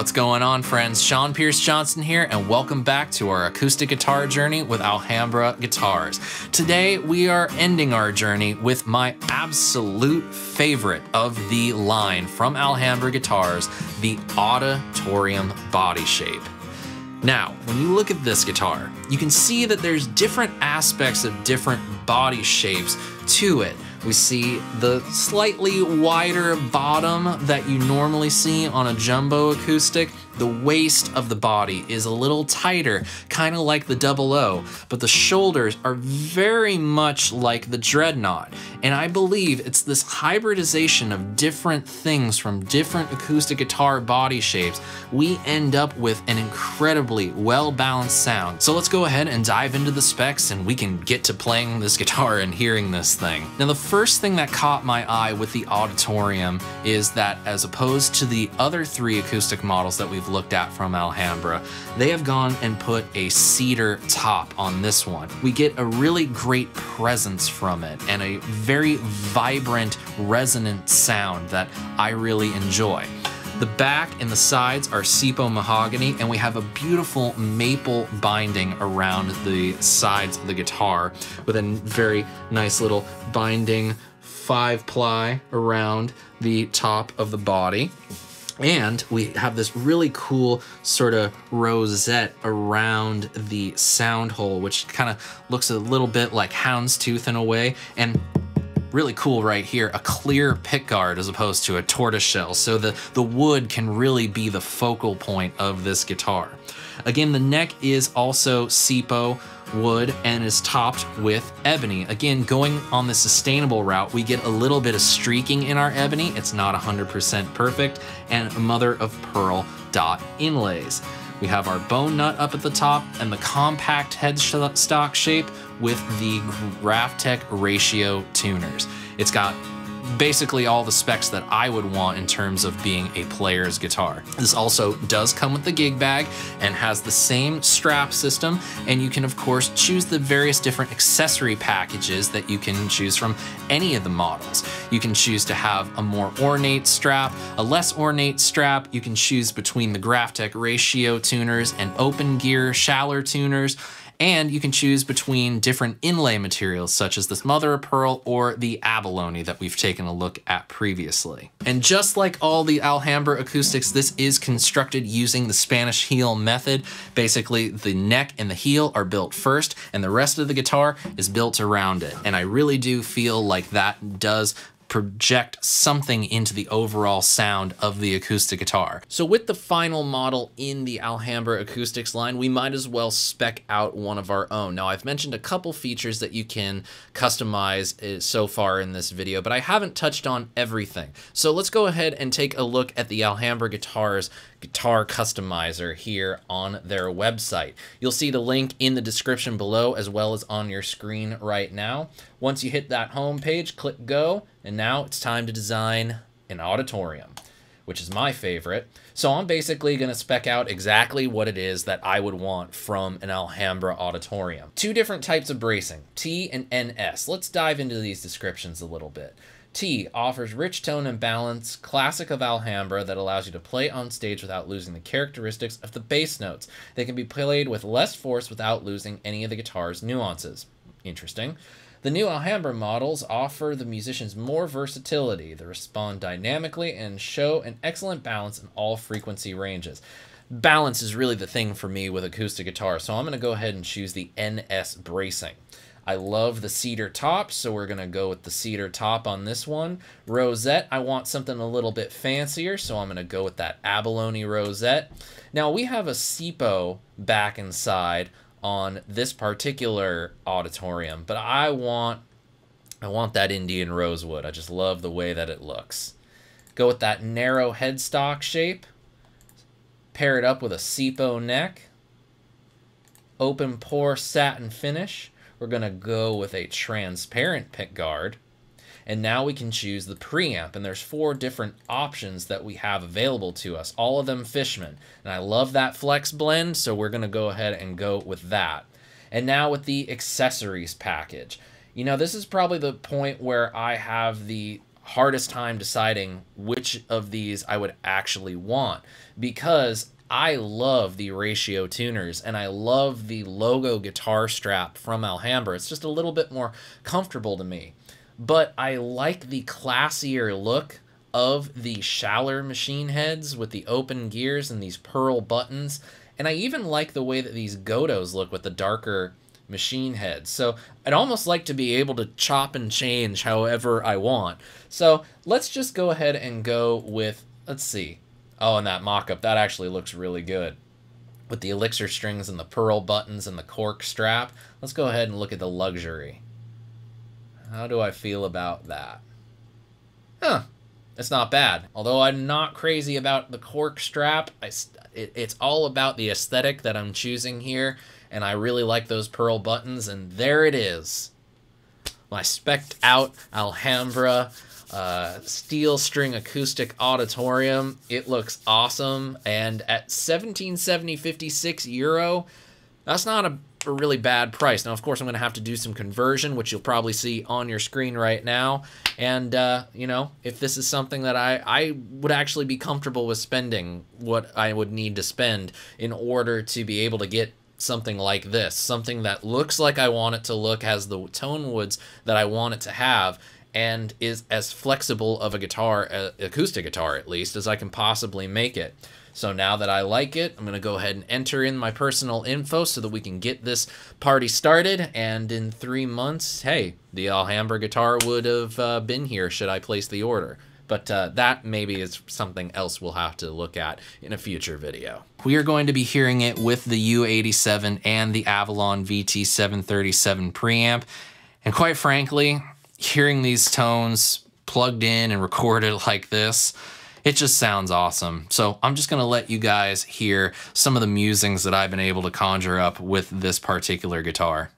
What's going on, friends? Sean Pierce Johnson here, and welcome back to our acoustic guitar journey with Alhambra Guitars. Today, we are ending our journey with my absolute favorite of the line from Alhambra Guitars, the Auditorium Body Shape. Now, when you look at this guitar, you can see that there's different aspects of different body shapes to it. We see the slightly wider bottom that you normally see on a jumbo acoustic. The waist of the body is a little tighter, kind of like the double O, but the shoulders are very much like the Dreadnought. And I believe it's this hybridization of different things from different acoustic guitar body shapes, we end up with an incredibly well-balanced sound. So let's go ahead and dive into the specs and we can get to playing this guitar and hearing this thing. Now the first thing that caught my eye with the Auditorium is that as opposed to the other three acoustic models that we've looked at from Alhambra, they have gone and put a cedar top on this one. We get a really great presence from it and a very vibrant, resonant sound that I really enjoy. The back and the sides are SIPO mahogany, and we have a beautiful maple binding around the sides of the guitar with a very nice little binding five ply around the top of the body. And we have this really cool sort of rosette around the sound hole, which kind of looks a little bit like houndstooth in a way. And really cool right here, a clear pickguard as opposed to a tortoiseshell. So the, the wood can really be the focal point of this guitar. Again, the neck is also SIPO wood and is topped with ebony. Again, going on the sustainable route, we get a little bit of streaking in our ebony. It's not 100% perfect and mother of pearl dot inlays. We have our bone nut up at the top and the compact headstock shape with the Graph Tech ratio tuners. It's got basically all the specs that I would want in terms of being a player's guitar. This also does come with the gig bag and has the same strap system and you can of course choose the various different accessory packages that you can choose from any of the models. You can choose to have a more ornate strap, a less ornate strap, you can choose between the Graph Tech ratio tuners and open gear Schaller tuners, and you can choose between different inlay materials such as this mother of pearl or the abalone that we've taken a look at previously. And just like all the Alhambra acoustics, this is constructed using the Spanish heel method. Basically, the neck and the heel are built first and the rest of the guitar is built around it. And I really do feel like that does project something into the overall sound of the acoustic guitar. So with the final model in the Alhambra acoustics line, we might as well spec out one of our own. Now I've mentioned a couple features that you can customize uh, so far in this video, but I haven't touched on everything. So let's go ahead and take a look at the Alhambra guitars guitar customizer here on their website. You'll see the link in the description below as well as on your screen right now. Once you hit that home page, click go, and now it's time to design an auditorium, which is my favorite. So I'm basically going to spec out exactly what it is that I would want from an Alhambra auditorium. Two different types of bracing, T and NS. Let's dive into these descriptions a little bit. T offers rich tone and balance, classic of Alhambra, that allows you to play on stage without losing the characteristics of the bass notes. They can be played with less force without losing any of the guitar's nuances. Interesting. The new Alhambra models offer the musicians more versatility. They respond dynamically and show an excellent balance in all frequency ranges. Balance is really the thing for me with acoustic guitar, so I'm going to go ahead and choose the NS bracing. I love the cedar top, so we're going to go with the cedar top on this one. Rosette, I want something a little bit fancier, so I'm going to go with that abalone rosette. Now, we have a SIPO back inside on this particular auditorium, but I want I want that Indian rosewood. I just love the way that it looks. Go with that narrow headstock shape. Pair it up with a SIPO neck. Open pore satin finish. We're going to go with a transparent pick guard. And now we can choose the preamp, and there's four different options that we have available to us, all of them Fishman. And I love that flex blend, so we're going to go ahead and go with that. And now with the accessories package. You know, this is probably the point where I have the hardest time deciding which of these I would actually want because I love the ratio tuners and I love the logo guitar strap from Alhambra. It's just a little bit more comfortable to me. But I like the classier look of the Schaller machine heads with the open gears and these pearl buttons. And I even like the way that these Gotohs look with the darker machine heads. So I'd almost like to be able to chop and change however I want. So let's just go ahead and go with, let's see, Oh, and that mock-up, that actually looks really good. With the elixir strings and the pearl buttons and the cork strap. Let's go ahead and look at the luxury. How do I feel about that? Huh, it's not bad. Although I'm not crazy about the cork strap, I, it, it's all about the aesthetic that I'm choosing here, and I really like those pearl buttons, and there it is. My specked out Alhambra uh, steel string acoustic auditorium. It looks awesome. And at 1770 56 euro, that's not a, a really bad price. Now, of course, I'm going to have to do some conversion, which you'll probably see on your screen right now. And, uh, you know, if this is something that I, I would actually be comfortable with spending what I would need to spend in order to be able to get something like this, something that looks like I want it to look, has the tone woods that I want it to have, and is as flexible of a guitar, uh, acoustic guitar at least, as I can possibly make it. So now that I like it, I'm going to go ahead and enter in my personal info so that we can get this party started. And in three months, hey, the Alhambra guitar would have uh, been here should I place the order. But uh, that maybe is something else we'll have to look at in a future video. We are going to be hearing it with the U87 and the Avalon VT737 preamp. And quite frankly, hearing these tones plugged in and recorded like this, it just sounds awesome. So I'm just gonna let you guys hear some of the musings that I've been able to conjure up with this particular guitar.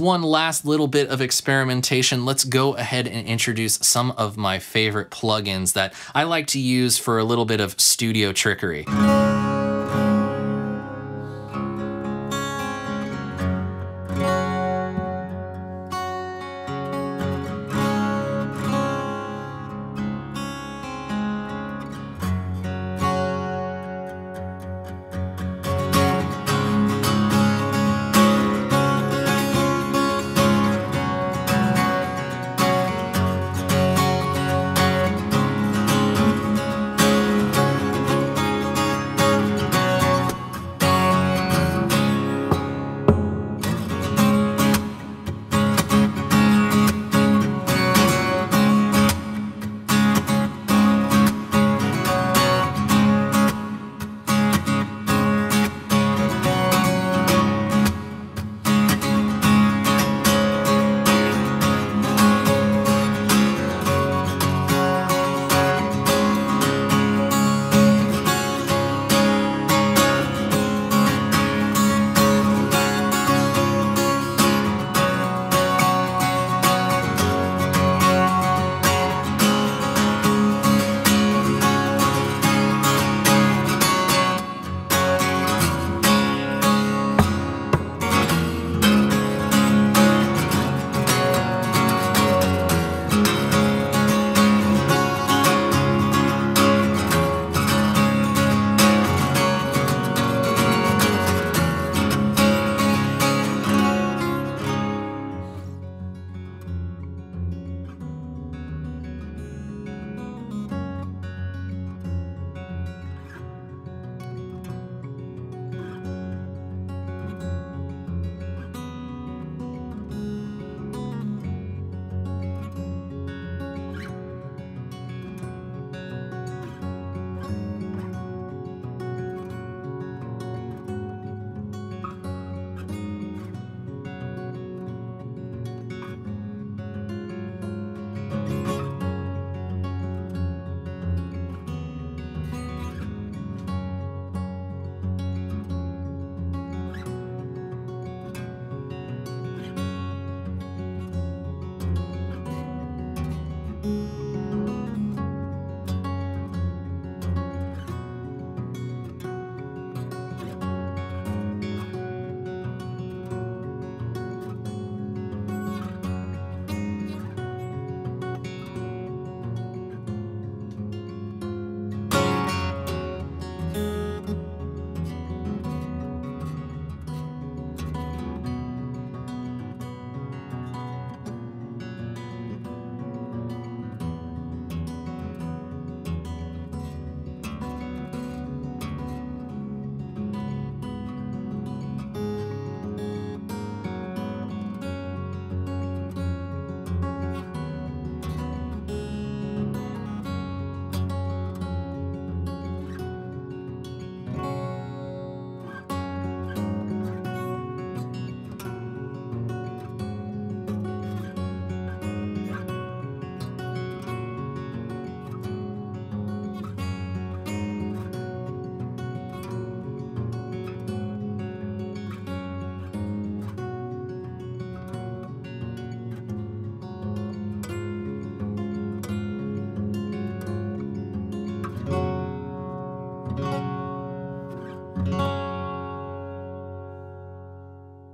One last little bit of experimentation, let's go ahead and introduce some of my favorite plugins that I like to use for a little bit of studio trickery.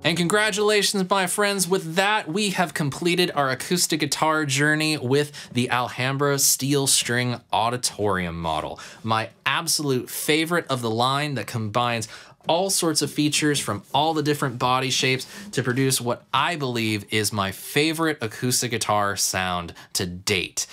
And congratulations, my friends. With that, we have completed our acoustic guitar journey with the Alhambra steel string auditorium model. My absolute favorite of the line that combines all sorts of features from all the different body shapes to produce what I believe is my favorite acoustic guitar sound to date.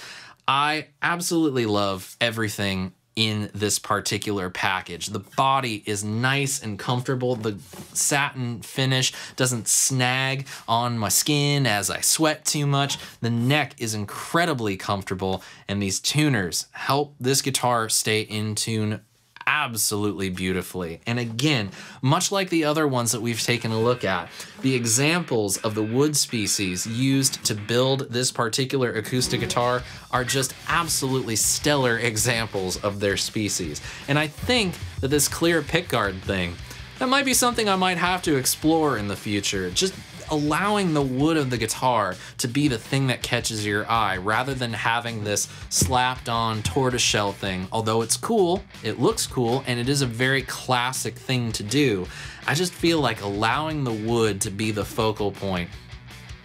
I absolutely love everything in this particular package. The body is nice and comfortable. The satin finish doesn't snag on my skin as I sweat too much. The neck is incredibly comfortable and these tuners help this guitar stay in tune absolutely beautifully. And again, much like the other ones that we've taken a look at, the examples of the wood species used to build this particular acoustic guitar are just absolutely stellar examples of their species. And I think that this clear pickguard thing, that might be something I might have to explore in the future. Just allowing the wood of the guitar to be the thing that catches your eye rather than having this slapped on tortoiseshell thing. Although it's cool, it looks cool, and it is a very classic thing to do. I just feel like allowing the wood to be the focal point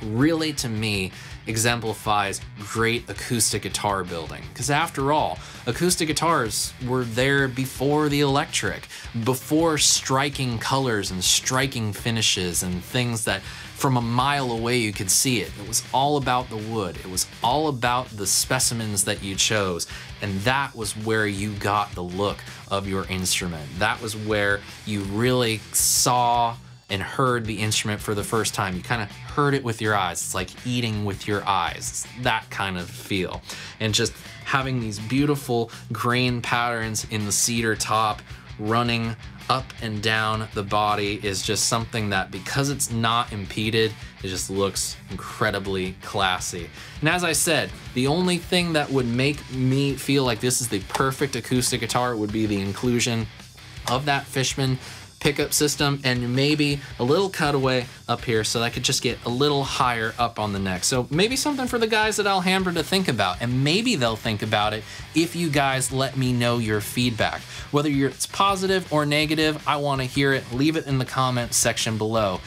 really to me exemplifies great acoustic guitar building. Because after all, acoustic guitars were there before the electric, before striking colors and striking finishes and things that from a mile away you could see it. It was all about the wood. It was all about the specimens that you chose. And that was where you got the look of your instrument. That was where you really saw and heard the instrument for the first time. You kind of heard it with your eyes. It's like eating with your eyes. It's that kind of feel. And just having these beautiful grain patterns in the cedar top running up and down the body is just something that because it's not impeded, it just looks incredibly classy. And as I said, the only thing that would make me feel like this is the perfect acoustic guitar would be the inclusion of that Fishman pickup system and maybe a little cutaway up here so that could just get a little higher up on the neck. So maybe something for the guys at Alhambra to think about and maybe they'll think about it if you guys let me know your feedback. Whether it's positive or negative, I want to hear it. Leave it in the comments section below.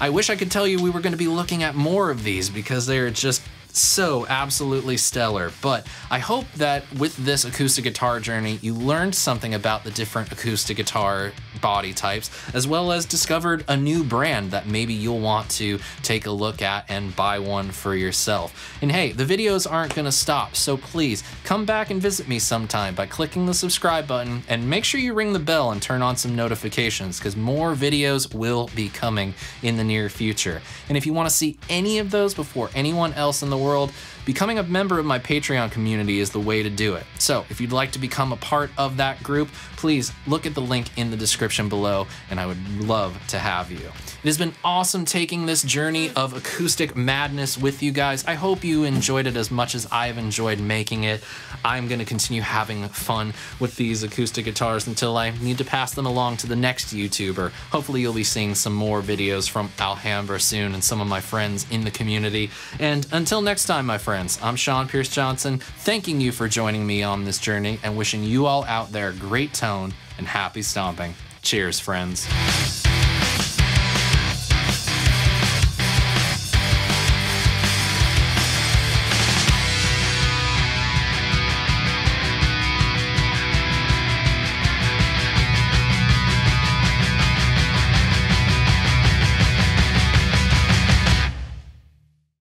I wish I could tell you we were going to be looking at more of these because they're just so absolutely stellar. But I hope that with this acoustic guitar journey, you learned something about the different acoustic guitar body types, as well as discovered a new brand that maybe you'll want to take a look at and buy one for yourself. And hey, the videos aren't gonna stop, so please come back and visit me sometime by clicking the subscribe button and make sure you ring the bell and turn on some notifications because more videos will be coming in the near future. And if you wanna see any of those before anyone else in the world, becoming a member of my Patreon community is the way to do it. So if you'd like to become a part of that group, please look at the link in the description below and I would love to have you. It has been awesome taking this journey of acoustic madness with you guys. I hope you enjoyed it as much as I've enjoyed making it. I'm going to continue having fun with these acoustic guitars until I need to pass them along to the next YouTuber. Hopefully you'll be seeing some more videos from Alhambra soon and some of my friends in the community. And until next time, my friends, I'm Sean Pierce Johnson, thanking you for joining me on this journey and wishing you all out there great tone and happy stomping. Cheers, friends.